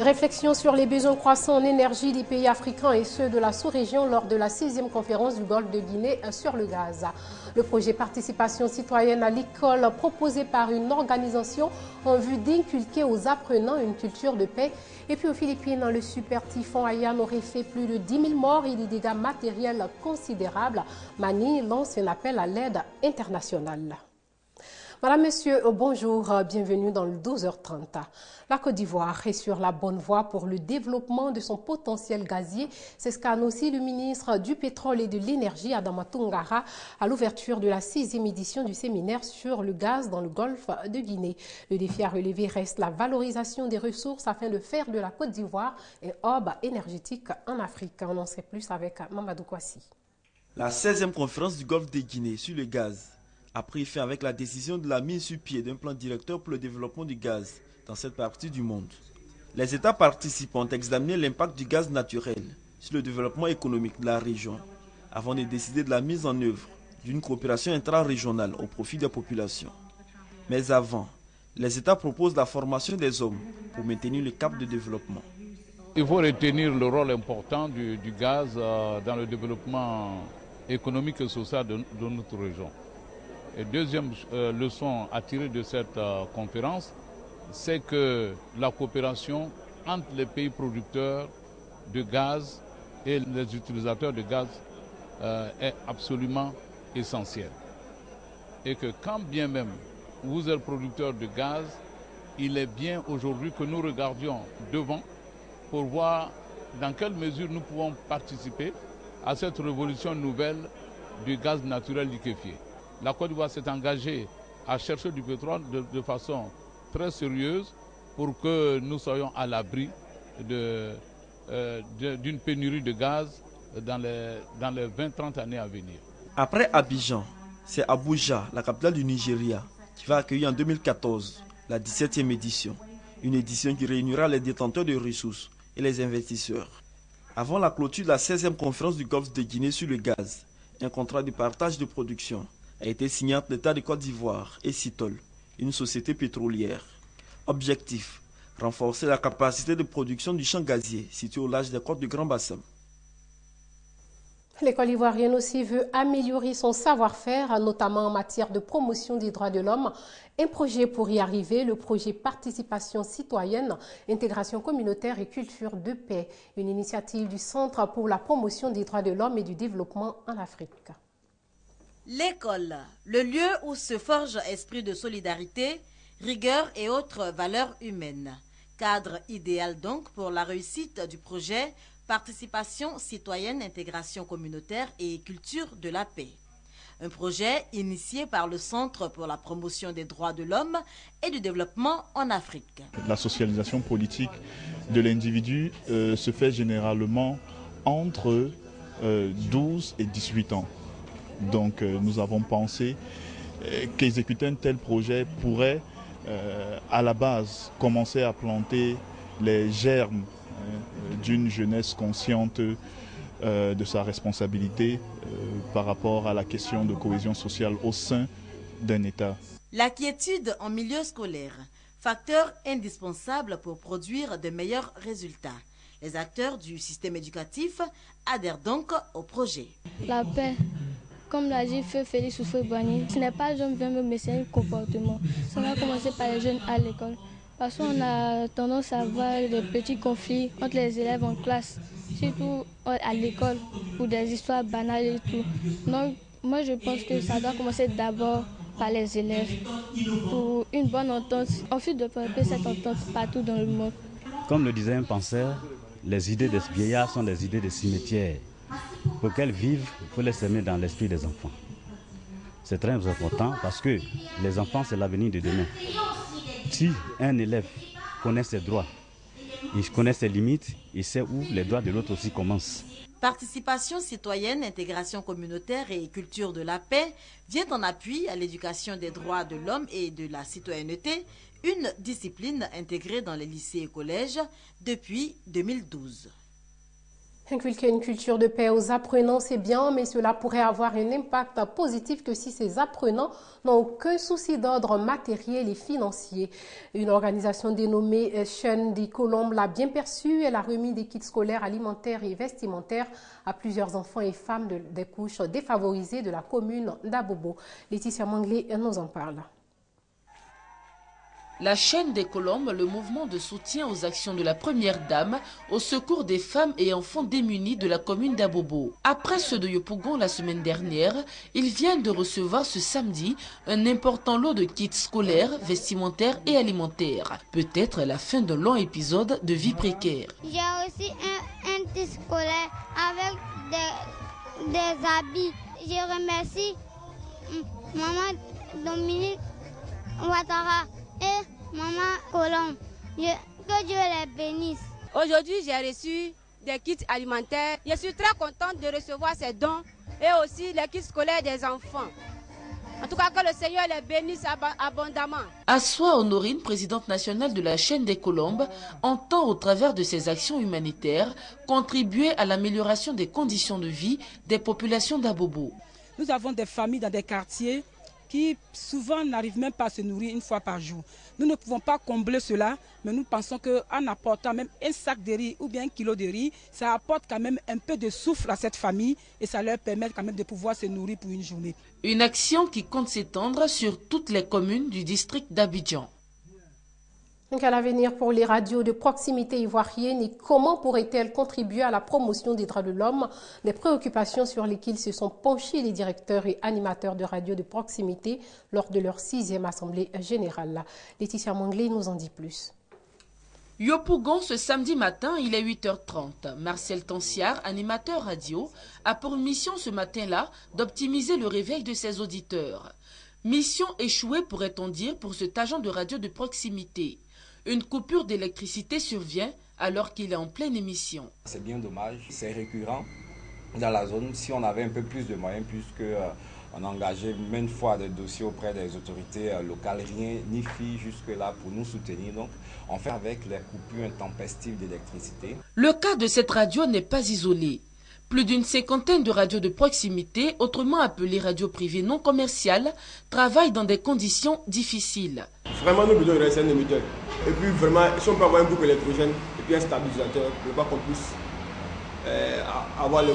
Réflexion sur les besoins croissants en énergie des pays africains et ceux de la sous-région lors de la 6e conférence du Golfe de Guinée sur le gaz. Le projet participation citoyenne à l'école proposé par une organisation en vue d'inculquer aux apprenants une culture de paix. Et puis aux Philippines, le super typhon Ayan aurait fait plus de 10 000 morts et des dégâts matériels considérables. Mani lance un appel à l'aide internationale. Voilà, monsieur, euh, bonjour, euh, bienvenue dans le 12h30. La Côte d'Ivoire est sur la bonne voie pour le développement de son potentiel gazier. C'est ce qu'a annoncé le ministre du Pétrole et de l'Énergie, Adama Tungara, à l'ouverture de la sixième édition du séminaire sur le gaz dans le golfe de Guinée. Le défi à relever reste la valorisation des ressources afin de faire de la Côte d'Ivoire un hub énergétique en Afrique. On en sait plus avec Mamadou Kwasi. La 16e conférence du golfe de Guinée sur le gaz a pris fin avec la décision de la mise sur pied d'un plan directeur pour le développement du gaz dans cette partie du monde. Les États participants ont examiné l'impact du gaz naturel sur le développement économique de la région avant de décider de la mise en œuvre d'une coopération intra-régionale au profit des populations. Mais avant, les États proposent la formation des hommes pour maintenir le cap de développement. Il faut retenir le rôle important du, gaz euh, dans le développement économique et social de notre région. Et deuxième euh, leçon à tirer de cette euh, conférence, c'est que la coopération entre les pays producteurs de gaz et les utilisateurs de gaz euh, est absolument essentielle. Et que quand bien même vous êtes producteur de gaz, il est bien aujourd'hui que nous regardions devant pour voir dans quelle mesure nous pouvons participer à cette révolution nouvelle du gaz naturel liquéfié la Côte d'Ivoire s'est engagée à chercher du pétrole de, façon très sérieuse pour que nous soyons à l'abri euh, d'une pénurie de gaz dans les, dans les 20-30 années à venir. Après Abidjan, c'est Abuja, la capitale du Nigeria, qui va accueillir en 2014 la 17e édition. Une édition qui réunira les détenteurs de ressources et les investisseurs. Avant la clôture de la 16e conférence du Golfe de Guinée sur le gaz, un contrat de partage de production a été signé entre l'État de Côte d'Ivoire et Citol, une société pétrolière. Objectif renforcer la capacité de production du champ gazier situé au large des côtes du Grand Bassin. L'école ivoirienne aussi veut améliorer son savoir-faire, notamment en matière de promotion des droits de l'homme. Un projet pour y arriver, le projet Participation citoyenne, intégration communautaire et culture de paix, une initiative du Centre pour la promotion des droits de l'homme et du développement en Afrique. L'école, le lieu où se forge esprit de solidarité, rigueur et autres valeurs humaines. Cadre idéal donc pour la réussite du projet Participation citoyenne, intégration communautaire et culture de la paix. Un projet initié par le Centre pour la promotion des droits de l'homme et du développement en Afrique. La socialisation politique de l'individu euh, se fait généralement entre 12 euh, et 18 ans. Donc euh, nous avons pensé euh, qu'exécuter un tel projet pourrait euh, à la base commencer à planter les germes d'une jeunesse consciente de sa responsabilité par rapport à la question de cohésion sociale au sein d'un État. La quiétude en milieu scolaire, facteur indispensable pour produire de meilleurs résultats. Les acteurs du système éducatif adhèrent donc au projet. La paix, comme l'a dit Feu Félix Feu Boigny, ce n'est pas jeune viens mais c'est un comportement. Ça va commencer par les jeunes à l'école. Parce qu'on a tendance à avoir des petits conflits entre les élèves en classe, surtout à l'école, pour des histoires banales et tout. Donc, moi, je pense que ça doit commencer d'abord par les élèves pour une bonne entente, ensuite de développer cette entente partout dans le monde. Comme le disait un penseur, les idées des vieillards sont des idées de cimetière. Pour qu'elles vivent, il faut les semer dans l'esprit des enfants. C'est très important parce que les enfants, c'est l'avenir de demain. Si un élève connaît ses droits, il connaît ses limites, il sait où les droits de l'autre aussi commencent. Participation citoyenne, intégration communautaire et culture de la paix vient en appui à l'éducation des droits de l'homme et de la citoyenneté, une discipline intégrée dans les lycées et collèges depuis 2012. Inculquer une culture de paix aux apprenants, c'est bien, mais cela pourrait avoir un impact positif que si ces apprenants n'ont aucun souci d'ordre matériel et financier. Une organisation dénommée Chaîne des Colombes l'a bien perçu. Elle a remis des kits scolaires, alimentaires et vestimentaires à plusieurs enfants et femmes des couches défavorisées de la commune d'Abobo. Laetitia Manglé nous en parle. La chaîne des Colombes, le mouvement de soutien aux actions de la Première Dame au secours des femmes et enfants démunis de la commune d'Abobo. Après ceux de Yopougon la semaine dernière, ils viennent de recevoir ce samedi un important lot de kits scolaires, vestimentaires et alimentaires. Peut-être la fin d'un long épisode de vie précaire. J'ai aussi un, scolaire avec des, des habits. Je remercie maman Dominique Ouattara et maman Colombe. que Dieu les bénisse. Aujourd'hui, j'ai reçu des kits alimentaires. Je suis très contente de recevoir ces dons et aussi les kits scolaires des enfants. En tout cas, que le Seigneur les bénisse abondamment. Assois Honorine, présidente nationale de la chaîne des Colombes, entend au travers de ses actions humanitaires contribuer à l'amélioration des conditions de vie des populations d'Abobo. Nous avons des familles dans des quartiers qui souvent n'arrivent même pas à se nourrir une fois par jour. Nous ne pouvons pas combler cela, mais nous pensons qu'en apportant même un sac de riz ou bien un kilo de riz, ça apporte quand même un peu de souffle à cette famille et ça leur permet quand même de pouvoir se nourrir pour une journée. Une action qui compte s'étendre sur toutes les communes du district d'Abidjan. Donc à l'avenir pour les radios de proximité ivoirienne et comment pourraient-elles contribuer à la promotion des droits de l'homme? Des préoccupations sur lesquelles se sont penchés les directeurs et animateurs de radios de proximité lors de leur sixième assemblée générale. Laetitia Manglé nous en dit plus. Yopougon, ce samedi matin, il est 8h30. Marcel Tansiard, animateur radio, a pour mission ce matin-là d'optimiser le réveil de ses auditeurs. Mission échouée, pourrait-on dire, pour cet agent de radio de proximité. Une coupure d'électricité survient alors qu'il est en pleine émission. C'est bien dommage, c'est récurrent dans la zone. Si on avait un peu plus de moyens, puisque euh, on a engagé maintes fois des dossiers auprès des autorités euh, locales, rien n'y fit jusque-là pour nous soutenir. Donc, on fait avec les coupures intempestives d'électricité. Le cas de cette radio n'est pas isolé. Plus d'une cinquantaine de radios de proximité, autrement appelées radios privées non commerciales, travaillent dans des conditions difficiles. Vraiment, nous besoin de un émetteur. Et puis vraiment, si on peut avoir un boucle électrogène et puis un stabilisateur, pour pas qu'on puisse euh, avoir les,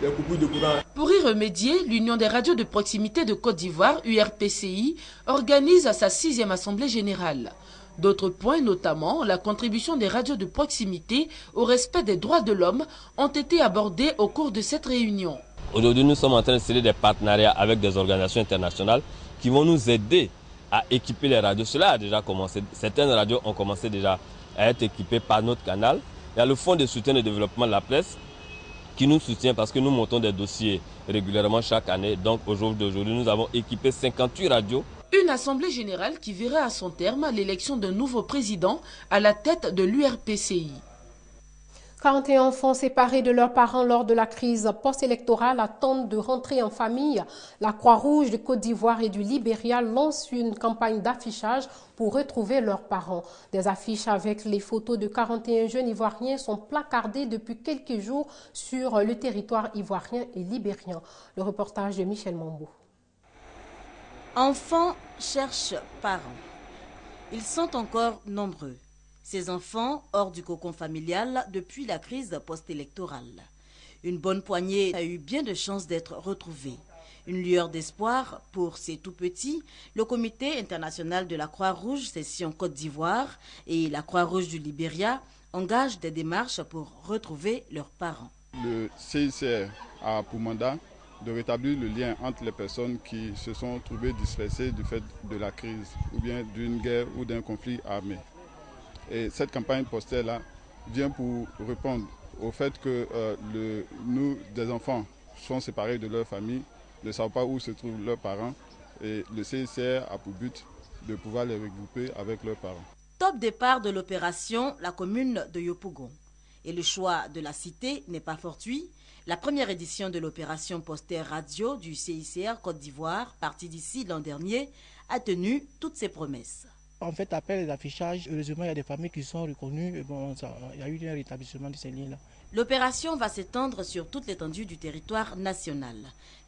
les, coupures de courant. Pour y remédier, l'Union des radios de proximité de Côte d'Ivoire, URPCI, organise sa sixième assemblée générale. D'autres points, notamment la contribution des radios de proximité au respect des droits de l'homme, ont été abordés au cours de cette réunion. Aujourd'hui, nous sommes en train de sceller des partenariats avec des organisations internationales qui vont nous aider à équiper les radios. Cela a déjà commencé. Certaines radios ont commencé déjà à être équipées par notre canal. Il y a le Fonds de soutien et développement de la presse qui nous soutient parce que nous montons des dossiers régulièrement chaque année. Donc aujourd'hui, nous avons équipé 58 radios. Une assemblée générale qui verra à son terme l'élection d'un nouveau président à la tête de l'URPCI. 41 enfants séparés de leurs parents lors de la crise post-électorale attendent de rentrer en famille. La Croix-Rouge de Côte d'Ivoire et du Libéria lance une campagne d'affichage pour retrouver leurs parents. Des affiches avec les photos de 41 jeunes ivoiriens sont placardées depuis quelques jours sur le territoire ivoirien et libérien. Le reportage de Michel Mambo. Enfants cherchent parents. Ils sont encore nombreux. Ces enfants hors du cocon familial depuis la crise post-électorale. Une bonne poignée a eu bien de chances d'être retrouvée. Une lueur d'espoir pour ces tout petits, le Comité international de la Croix-Rouge session Côte d'Ivoire et la Croix-Rouge du Libéria engagent des démarches pour retrouver leurs parents. Le CICR a pour mandat de rétablir le lien entre les personnes qui se sont trouvées dispersées du fait de la crise ou bien d'une guerre ou d'un conflit armé. Et cette campagne postale-là vient pour répondre au fait que euh, nous, des enfants, sont séparés de leur famille, ne savent pas où se trouvent leurs parents. Et le CICR a pour but de pouvoir les regrouper avec leurs parents. Top départ de l'opération, la commune de Yopougon. Et le choix de la cité n'est pas fortuit. La première édition de l'opération Poster Radio du CICR Côte d'Ivoire, partie d'ici l'an dernier, a tenu toutes ses promesses. En fait, après les affichages, heureusement, il y a des familles qui sont reconnues. bon, il y a eu un rétablissement de ces lignes-là. L'opération va s'étendre sur toute l'étendue du territoire national.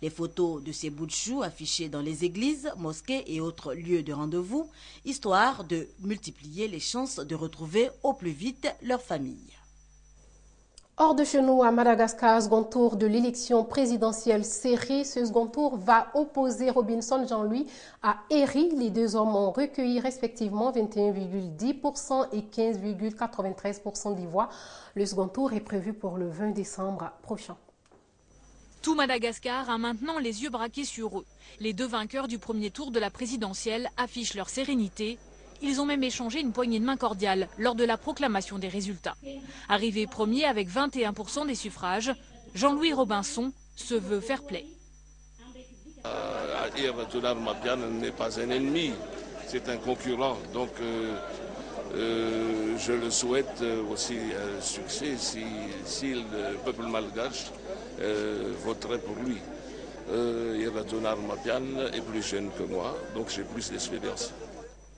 Les photos de ces bouts de choux affichés dans les églises, mosquées et autres lieux de rendez-vous, histoire de multiplier les chances de retrouver au plus vite leur famille. Hors de chez nous, à Madagascar, second tour de l'élection présidentielle serrée. Ce second tour va opposer Robinson Jean-Louis à Eri. Les deux hommes ont recueilli respectivement 21,10% et 15,93% des voix. Le second tour est prévu pour le 20 décembre prochain. Tout Madagascar a maintenant les yeux braqués sur eux. Les deux vainqueurs du premier tour de la présidentielle affichent leur sérénité ils ont même échangé une poignée de main cordiale lors de la proclamation des résultats. Arrivé premier avec 21% des suffrages, Jean-Louis Robinson se veut fair play. Euh, Mapian n'est pas un ennemi, c'est un concurrent. Donc euh, euh, je le souhaite aussi un succès si, le peuple malgache voterait pour lui. Euh, Mapian est plus jeune que moi, donc j'ai plus d'expérience.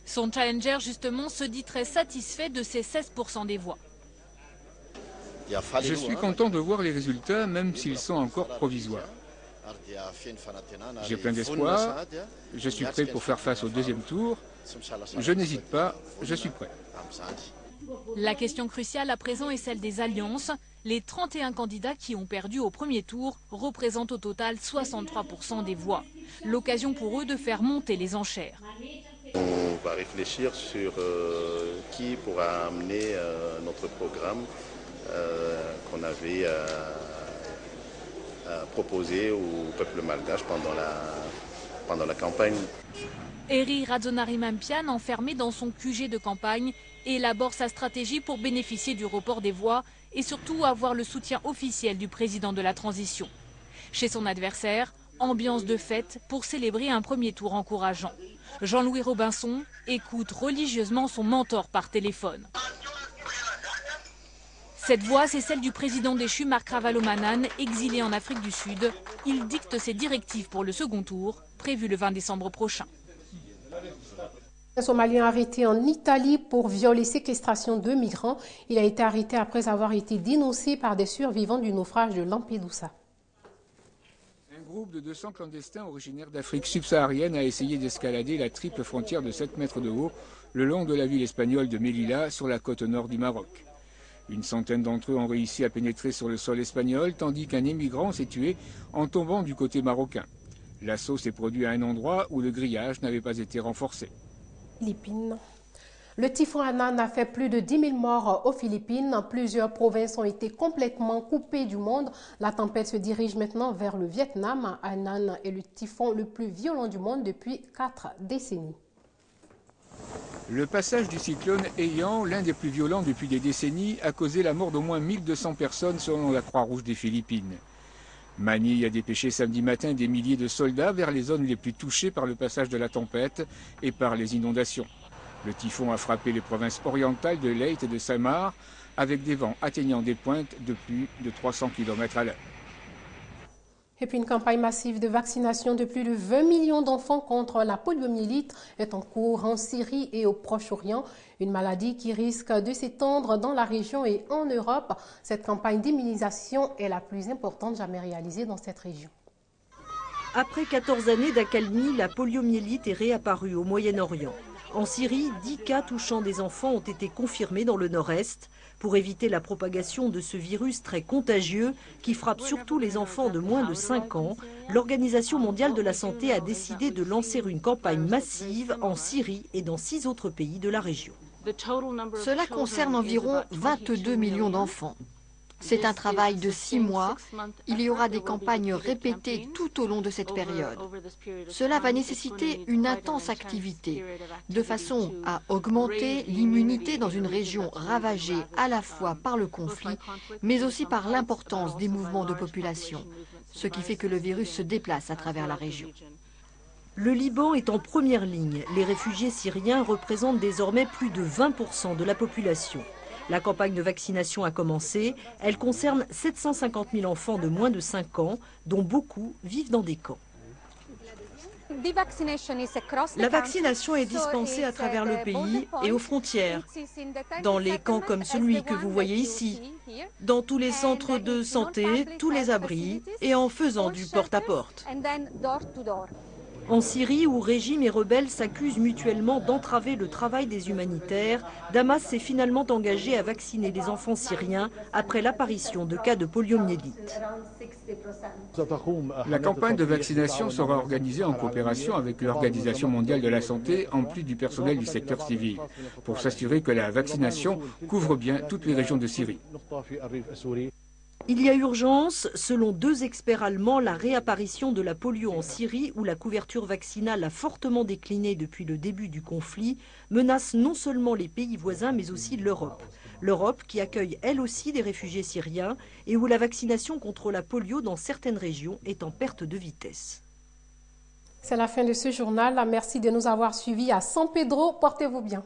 Son challenger, justement, se dit très satisfait de ses 16% des voix. Je suis content de voir les résultats, même s'ils sont encore provisoires. J'ai plein d'espoir. Je suis prêt pour faire face au deuxième tour. Je n'hésite pas, je suis prêt. La question cruciale à présent est celle des alliances. Les 31 candidats qui ont perdu au premier tour représentent au total 63% des voix. L'occasion pour eux de faire monter les enchères. On va réfléchir sur euh, qui pourra amener euh, notre programme euh, qu'on avait proposé au peuple malgache pendant la, pendant la campagne. Eri Mampian, enfermé dans son QG de campagne, élabore sa stratégie pour bénéficier du report des voix et surtout avoir le soutien officiel du président de la transition. Chez son adversaire, ambiance de fête pour célébrer un premier tour encourageant. Jean-Louis Robinson écoute religieusement son mentor par téléphone. Cette voix, c'est celle du président déchu Marc Ravalomanan, exilé en Afrique du Sud. Il dicte ses directives pour le second tour, prévu le 20 décembre prochain. Un Somalien arrêté en Italie pour viol et séquestration de migrants. Il a été arrêté après avoir été dénoncé par des survivants du naufrage de Lampedusa groupe de 200 clandestins originaires d'Afrique subsaharienne a essayé d'escalader la triple frontière de 7 mètres de haut le long de la ville espagnole de Melilla sur la côte nord du Maroc. Une centaine d'entre eux ont réussi à pénétrer sur le sol espagnol tandis qu'un immigrant s'est tué en tombant du côté marocain. L'assaut s'est produit à un endroit où le grillage n'avait pas été renforcé. Le typhon Anan a fait plus de 10 000 morts aux Philippines. Plusieurs provinces ont été complètement coupées du monde. La tempête se dirige maintenant vers le Vietnam. Anan est le typhon le plus violent du monde depuis quatre décennies. Le passage du cyclone ayant l'un des plus violents depuis des décennies, a causé la mort d'au moins 1200 personnes selon la Croix-Rouge des Philippines. Manille a dépêché samedi matin des milliers de soldats vers les zones les plus touchées par le passage de la tempête et par les inondations. Le typhon a frappé les provinces orientales de Leyte et de Samar avec des vents atteignant des pointes de plus de 300 km à l'heure. Et puis une campagne massive de vaccination de plus de 20 millions d'enfants contre la poliomyélite est en cours en Syrie et au Proche-Orient, une maladie qui risque de s'étendre dans la région et en Europe. Cette campagne d'immunisation est la plus importante jamais réalisée dans cette région. Après 14 années d'accalmie, la poliomyélite est réapparue au Moyen-Orient. En Syrie, 10 cas touchant des enfants ont été confirmés dans le nord-est pour éviter la propagation de ce virus très contagieux qui frappe surtout les enfants de moins de 5 ans. L'Organisation mondiale de la santé a décidé de lancer une campagne massive en Syrie et dans six autres pays de la région. Cela concerne environ 22 millions d'enfants. C'est un travail de six mois. Il y aura des campagnes répétées tout au long de cette période. Cela va nécessiter une intense activité, de façon à augmenter l'immunité dans une région ravagée à la fois par le conflit, mais aussi par l'importance des mouvements de population, ce qui fait que le virus se déplace à travers la région. Le Liban est en première ligne. Les réfugiés syriens représentent désormais plus de 20% de la population. La campagne de vaccination a commencé. Elle concerne 750 000 enfants de moins de 5 ans, dont beaucoup vivent dans des camps. La vaccination est dispensée à travers le pays et aux frontières, dans les camps comme celui que vous voyez ici, dans tous les centres de santé, tous les abris et en faisant du porte-à-porte. En Syrie, où régime et rebelles s'accusent mutuellement d'entraver le travail des humanitaires, Damas s'est finalement engagé à vacciner les enfants syriens après l'apparition de cas de poliomyélite. La campagne de vaccination sera organisée en coopération avec l'Organisation mondiale de la santé, en plus du personnel du secteur civil, pour s'assurer que la vaccination couvre bien toutes les régions de Syrie. Il y a urgence, selon deux experts allemands, la réapparition de la polio en Syrie, où la couverture vaccinale a fortement décliné depuis le début du conflit, menace non seulement les pays voisins, mais aussi l'Europe. L'Europe qui accueille elle aussi des réfugiés syriens et où la vaccination contre la polio dans certaines régions est en perte de vitesse. C'est la fin de ce journal. Merci de nous avoir suivis à San Pedro. Portez-vous bien.